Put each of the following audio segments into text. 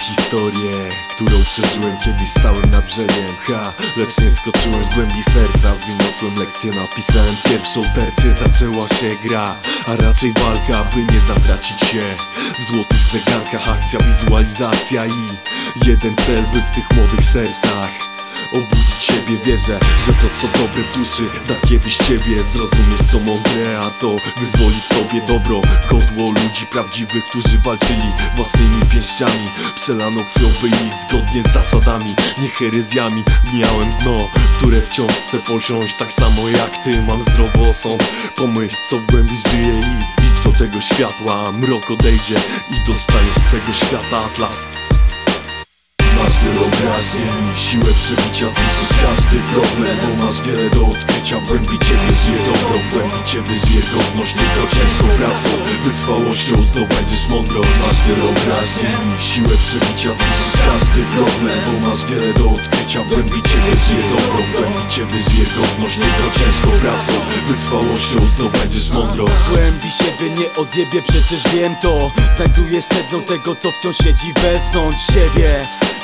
historię, którą przeżyłem kiedyś stałem nad brzegiem. Ha, lecz nie skoczyłem z głębi serca Wyniosłem lekcję, napisałem pierwszą tercję Zaczęła się gra, a raczej walka By nie zatracić się. W złotych zegarkach Akcja, wizualizacja i jeden cel By w tych młodych sercach Obudzić siebie, wierzę, że to co dobre w duszy Da kiedyś ciebie, zrozumiesz co mądre A to wyzwoli w tobie dobro. Godło ludzi prawdziwych, którzy walczyli własnymi pięściami. Przelano krwią byli zgodnie z zasadami Nie heryzjami, miałem dno Które wciąż chcę posiąść. Tak samo jak ty Mam zdrowy osąd, pomyśl co w głębi żyje i idź do tego światła. Mrok odejdzie i dostaniesz twego świata. Atlas wyobraźnię siłę przebicia Zniszczysz każdy problem. Bo masz wiele do odkrycia. W głębi ciebie żyje dobro. W głębi ciebie żyje godność. Tylko ciężką pracą. Wytrwałością zdobędziesz mądrość Masz wyobraźnię. Siłę przebicia Zniszczysz każdy problem. Bo masz wiele do odkrycia. W głębi ciebie żyje dobro. W głębi ciebie żyje godność. Tylko ciężką pracą. Wytrwałością zdobędziesz mądrość W głębi siebie nie odjebie, przecież wiem to. Znajduję sedno tego, co wciąż siedzi wewnątrz siebie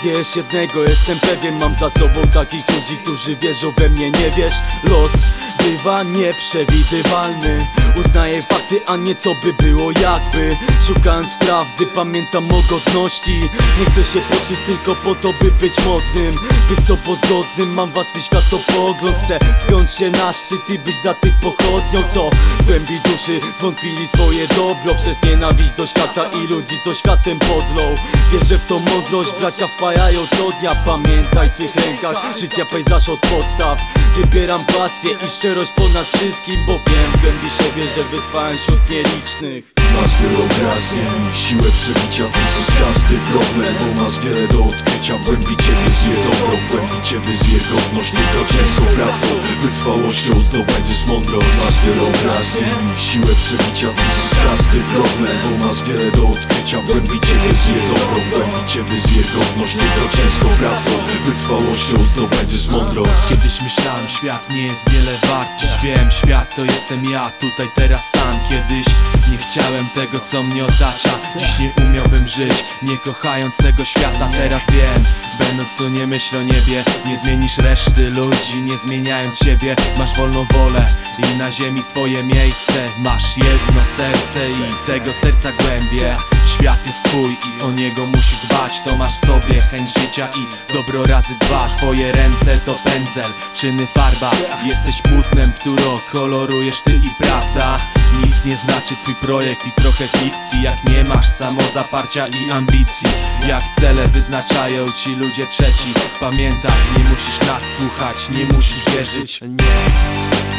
Wiesz jednego, jestem pewien, mam za sobą takich ludzi, którzy wierzą we mnie Nie wiesz, los bywa nieprzewidywalny. Uznaję fakty, a nie co by było jakby. Szukając prawdy, pamiętam o godności. Nie chcę się poczuć tylko po to, by być modnym Być sobozgodnym, mam własny światopogląd. Chcę spiąć się na szczyt i być dla tych pochodnią Co głębi duszy zwątpili swoje dobro. Przez nienawiść do świata i ludzi, co światem podlą. Wierzę w tą mądrość, bracia wpajają co dnia. Pamiętaj w twych rękach, życia pejzaż od podstaw. Wybieram pasję i szczerość ponad wszystkim Bo wiem w głębi siebie, że wytrwałem wśród nielicznych Masz wyobraźnię siłę przebicia Zniszczysz każdy problem Bo masz wiele do odkrycia W głębi ciebie żyje dobro W głębi ciebie żyje godność Tylko ciężką pracą Wytrwałością zdobędziesz mądrość Masz wyobraźnię siłę przebicia Zniszczysz każdy problem Bo masz wiele do odkrycia W głębi ciebie żyje dobro W głębi ciebie żyje godność Tylko ciężką pracą Wytrwałością zdobędziesz mądrość Kiedyś myślałem, świat nie jest wiele wart Dziś wiem, świat to jestem ja, tutaj teraz sam Kiedyś nie chciałem tego, co mnie otacza. Dziś nie umiałbym żyć, nie kochając tego świata. Teraz wiem, będąc tu nie myśl o niebie. Nie zmienisz reszty ludzi, nie zmieniając siebie. Masz wolną wolę i na ziemi swoje miejsce. Masz jedno serce i tego serca głębie. Świat jest twój i o niego musisz dbać. To masz w sobie chęć życia i dobro razy dwa. Twoje ręce to pędzel, czyny farba. Jesteś płótnem, którą kolorujesz ty i prawda Nic nie znaczy twój projekt i trochę fikcji. Jak nie masz samozaparcia i ambicji Jak cele wyznaczają ci ludzie trzeci. Pamiętaj, nie musisz nas słuchać, nie musisz wierzyć. Nie